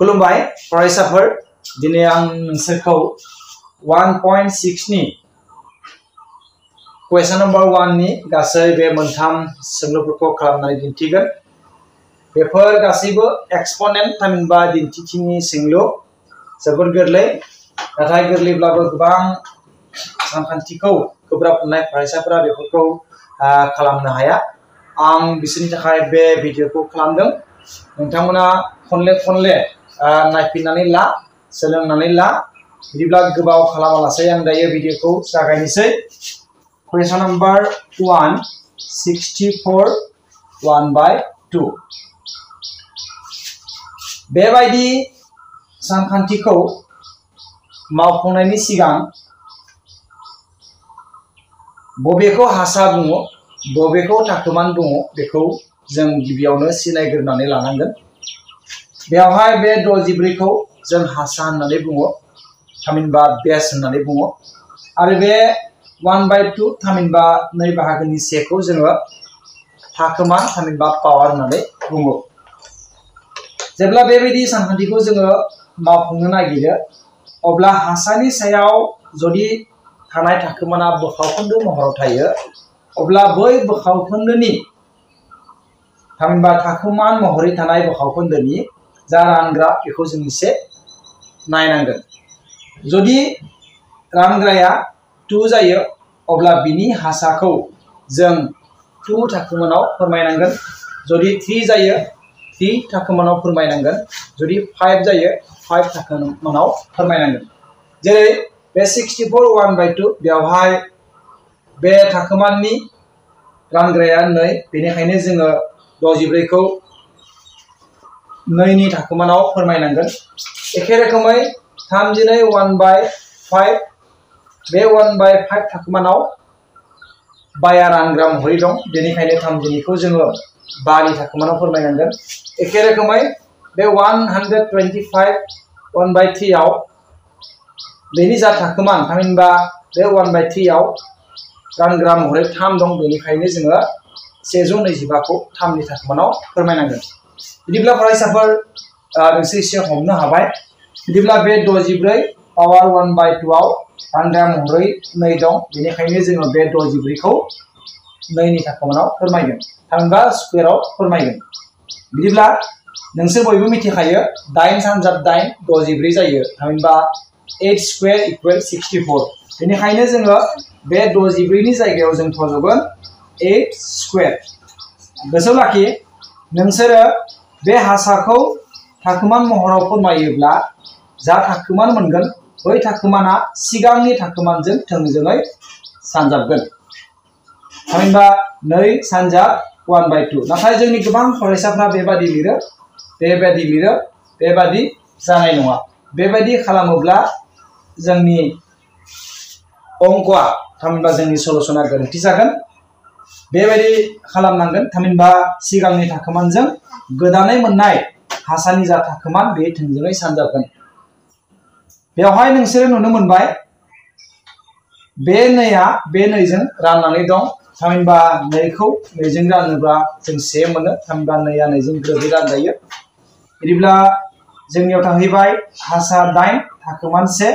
खुलुमबाय। फरायसाफोर दिनै आं नोंसोरखौ वान पइन्ट सिक्सनि कुवेसन नाम्बार वाननि गासै बे मोनथाम सोंलुफोरखौ खालामनानै दिन्थिगोन। बेफोर गासैबो एक्सपनेन्ट थामहिनबा दिन्थिथिनि सोंलु। जोबोद गोरलै। नाथाय गोरलैब्लाबो गोबां सानखान्थिखौ गोब्राब मोननाय फरायसाफोरा बेफोरखौ खालामनो हाया। आं बिसोरनि थाखाय बे भिडिअखौ खालामदों। नोंथांमोना खनले खनले नायफिननानै ला, सोलोंनानै ला। बिदिब्ला गोबाव खालामालासै आं दायो भिडिअखौ जागायनोसै। Question number one sixty four one by two बेबायदि सानखान्थिखौ मावफुंनायनि सिगां बबेखौ हासा बुङो बबेखौ थाखोमान बुङो बेखौ जों गिबियावनो सिनायग्रोनानै लानांगोन। बेवहाय बे द'जिब्रैखौ जों हासा होननानै बुङो। थामहिनबा बेस होननानै बुङो। आरो बे वान बाय टु थामहिनबा नै बाहागोनि सेखौ जोङो थाखोमान थामहिनबा पावार होननानै बुङो। जेब्ला बेबायदि सानखान्थिखौ जोङो मावफुंनो नागिरो, अब्ला हासानि सायाव जुदि थानाय थाखोमाना बोखावखोन्दो महराव थायो, अब्ला बै बोखावखोन्दोनि थामहिनबा थाखोमान महरै थानाय बोखावखोन्दोनि रानग्रा बेखौ जों एसे नायनांगोन। जुदि रानग्राया टु जायो, अब्ला बिनि हासाखौ जों टु थाखोमानाव फोरमायनांगोन। जुदि थ्रि जायो, थ्रि थाखोमानाव फोरमायनांगोन। जुदि फाइभ जायो, फाइभ थाखोमानाव फोरमायनांगोन। जेरै बे sixty four one by two, बेवहाय बे थाखोमाननि रानग्राया नै, बेनिखायनो जोङो द'जिब्रैखौ नैनि थाखोमानाव फोरमायनांगोन एखे रोखोमै थामजिनै वान बाय फाइभ बे वान बाय फाइभ थाखोमानाव बाया रानग्रा महरै दं बेनिखायनो थामजिनैखौ जोङो बानि थाखोमानाव फोरमायनांगोन एखे रोखोमै बे one hundred twenty five one by थ्रिआव बेनि जा थाखोमान थामहिनबा बे वान बाय थ्रिआव रानग्रा महरै थाम दं बेनिखायनो जोङो सेजौ नैजिबाखौ थामनि थाखोमानाव फोरमायनांगोन बिदिब्ला फरायसाफोर नोंसोर एसे हमनो हाबाय बिदिब्ला बे द'जिब्रै पावार वान बाय टुआव रानग्रा महरै नै दं बेनिखायनो जोङो बे द'जिब्रैखौ नैनि थाखोमानाव फोरमायगोन थामहिनबा स्कुवेराव फोरमायगोन बिदिब्ला नोंसोर बयबो मिथिखायो दाइन सानजाब दाइन द'जिब्रै जायो थामहिनबा एट स्कुवेर इकुवेल सिक्सटि बेनिखायनो जोङो बे द'जिब्रैनि जायगायाव जों थजगोन एट स्कुवेर गोसोआव नोंसोरो बे हासाखौ थाखोमान महराव फोरमायोब्ला जा थाखोमान मोनगोन बै थाखोमाना सिगांनि थाखोमानजों थोंजोङै सानजाबगोन थामहिनबा नै सानजाब वान बाय टु नाथाय जोंनि गोबां फरायसाफ्रा बेबादि लिरो बेबादि लिरो बेबादि जानाय नङा बेबायदि खालामोब्ला जोंनि अंकआ थामहिनबा जोंनि सलुसना गोरोन्थि जागोन बेबायदि खालामनांगोन। थामहिनबा सिगांनि थाखोमानजों गोदानै मोननाय हासानि जा थाखोमान, बे थोंजोङै सानजाबगोन। बेवहाय नोंसोरो नुनो मोनबाय, बे नैया बे नैजों राननानै दं। थामहिनबा से मोनो। थामहिनबा नैया नैजों ग्रोबै रानजायो। बिदिब्ला जोंनियाव थाहैबाय दाइन, थाखोमान से,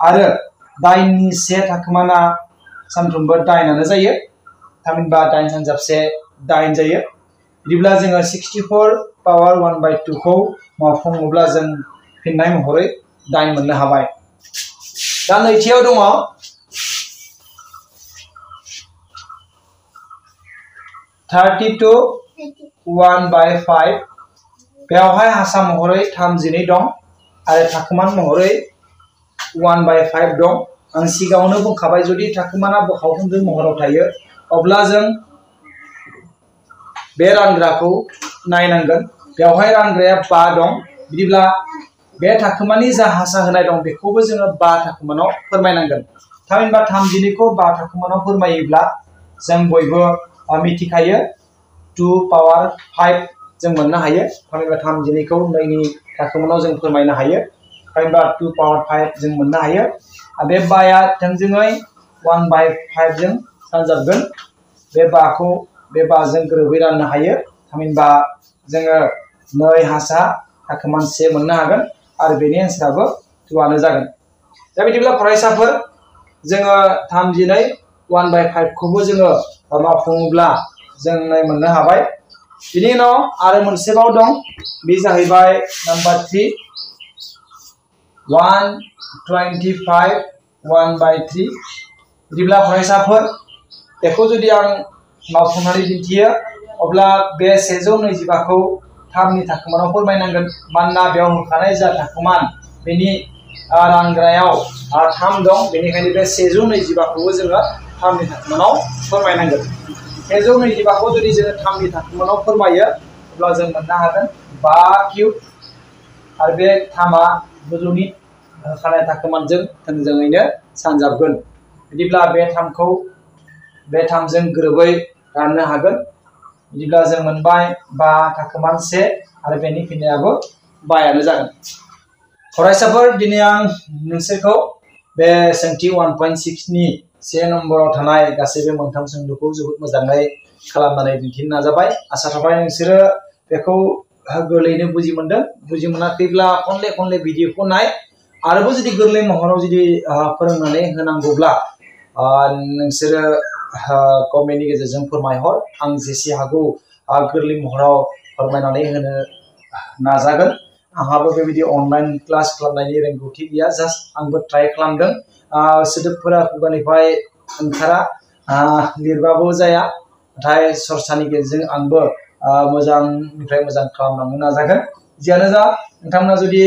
आरो से थाखोमाना सानफ्रोमबो दाइनानो जायो। थामहिनबा दाइन सानजाब से दाइन जायो। बिदिब्ला जोङो सिक्सटि फर पावार वान बाय टुखौ मावफुङोब्ला जों फिननाय महरै दाइन मोननो हाबाय। दा नैथियाव दङ। Thirty two one by five. बेवहाय हासा महरै थामजिनै दं आरो थाखोमान महरै वान बाय फाइभ दं। आं सिगाङावनो बुंखाबाय, जुदि थाखोमाना बोखावखोन्दो महराव थायो अब्ला जों बे रानग्राखौ नायनांगोन। बेवहाय रानग्राया बा दं। बिदिब्ला बे थाखोमानि जा हासा होनाय दं, बेखौबो जोङो बा थाखोमानाव फोरमायनांगोन। थामहिनबा थामजिनैखौ बा थाखोमानाव फोरमायोब्ला जों बयबो मिथिखायो टु पावार फाइभ जों मोननो हायो। थामहिनबा थामजिनैखौ नैनि थाखोमानाव जों फोरमायनो हायो। थामहिनबा टु पावार फाइभ जों मोननो हायो। बे बाया थोंजोङै वान बाय फाइभजों सानजाबगोन। बे बाखौ, बे बाजों गोरोबै राननो हायो। थामहिनबा जोङो नै हासा थाखोमान से मोननो हागोन आरो बेनि एन्साराबो टुआनो जागोन। दा बिदिब्ला फरायसाफोर, जोङो थामजिनै वान बाय फाइभखौबो जोङो मावफुङोब्ला जोङो मोननो हाबाय। बिनि उनाव आरो मोनसेबाव दं। बे जाहैबाय number three. One twenty five one by three. बिदिब्ला फरायसाफोर बेखौ जुदि आं मावफुंनानै दिन्थियो, अब्ला बे सेजौ नैजिबाखौ थामनि थाखोमानाव होखानाय जा थाखोमान, बेनि रानग्रायाव थाम दं, बेनिखायनो बे सेजौ नैजिबाखौबो जोङो थामनि थाखोमानाव फोरमायनांगोन। सेजौ नैजिबाखौ जुदि जोङो थामनि थाखोमानाव फोरमायो, अब्ला जों मोननो हागोन बा किउब, आरो बे थामा गोजौनि होखानाय थाखोमानजों थोंजोङैनो सानजाबगोन। बिदिब्ला बे थामखौ बे थामजों गोरोबै राननो हागोन। बिदिब्ला जों मोनबाय बा थाखोमान से आरो बेनि फिननायाबो बायानो जागोन। फरायसाफोर, दिनै आं नोंसोरखौ बे सोंथि वान पइन्ट सिक्सनि से नम्बराव थानाय गासैबो मोनथाम सोंलुखौ जोबोद मोजाङै खालामनानै दिन्थिनो नाजाबाय। आसा थाबाय नोंसोरो बेखौ गोरलैयैनो बुजि मोनदों। बुजि मोनाखैब्ला खनले खनले भिडिअखौ नाय। आरोबाव जुदि गोरलै महराव जुदि फोरोंनानै होनांगौब्ला नोंसोरो कमेन्टनि गेजेरजों फोरमायहर। आं जेसे हागौ गोरलै महराव फोरमायनानै होनो नाजागोन। आंहाबो बेबायदि अनलाइन क्लास खालामनायनि रोंगौथि गैया, जास्ट आंबो ट्राइ खालामदों। सोदोबफोरा खुगानिफ्राय ओंखारा। लिरबाबो जाया। नाथाय सरसानि गेजेरजों आंबो मोजांनिफ्राय मोजां खालामलांनो नाजागोन। जियानो जा, नोंथांमोना जुदि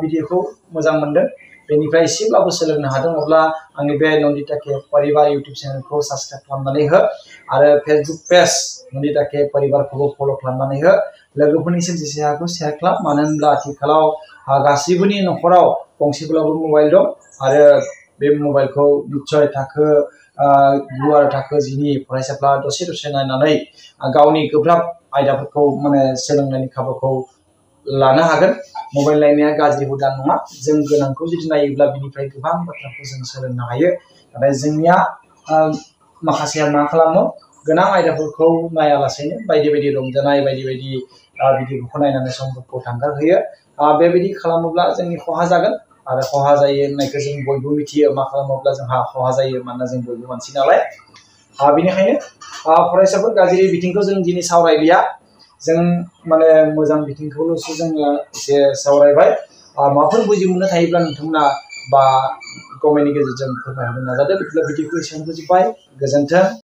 भिडिअखौ मोजां मोनदों बेनिफ्राय एसेब्लाबो सोलोंनो हादों, अब्ला आंनि बे नन्दिता के परिबार इउटुब चेनेलखौ साबस्क्राइब खालामनानै हो आरो फेसबुक पेज नन्दिता के परिबारखौबो फल' खालामनानै हो। लोगोफोरनिसिम जेसे हागौ शेयार खालाम, मानो होनब्ला आथिखालाव गासैबोनि न'खराव गंसेब्लाबो मबाइल दं आरो बे मबाइलखौ निस्सय थाखो गु आरो थाखो जिनि फरायसाफ्रा दसे दसे नायनानै गावनि गोब्राब आयदाफोरखौ माने सोलोंनायनि खाबुखौ लानो हागोन। मबाइल नायनाया गाज्रि हुदा नङा। जों गोनांखौ जुदि नायोब्ला बिनिफ्राय गोबां बाथ्राखौ जों सोलोंनो हायो। नाथाय जोंनिया माखासेया मा खालामो? गोनां आयदाफोरखौ नायालासेनो बायदि बायदि रंजानाय, बायदि बायदि भिडिअफोरखौ नायनानै समफोरखौ थांगारहोयो। बेबायदि खालामोब्ला जोंनि खहा जागोन। आरो खहा जायो होननायखौ जों बयबो मिथियो। मा खालामोब्ला जोंहा खहा जायो मानोना जों बयबो मानसि नालाय। बेनिखायनो फरायसाफोर गाज्रि बिथिंखौ जों दिनै सावरायलिया। जों माने मोजां बिथिंखौल'सो जोङो एसे सावरायबाय माबाफोर बुजि मोननो थायोब्ला नोंथांमोना बा कमेन्टनि गेजेरजों फोरमायहरनो नाजादो बिदिब्ला भिडिअखौ एसेयावनो फोजोब्बाय गोजोन्थों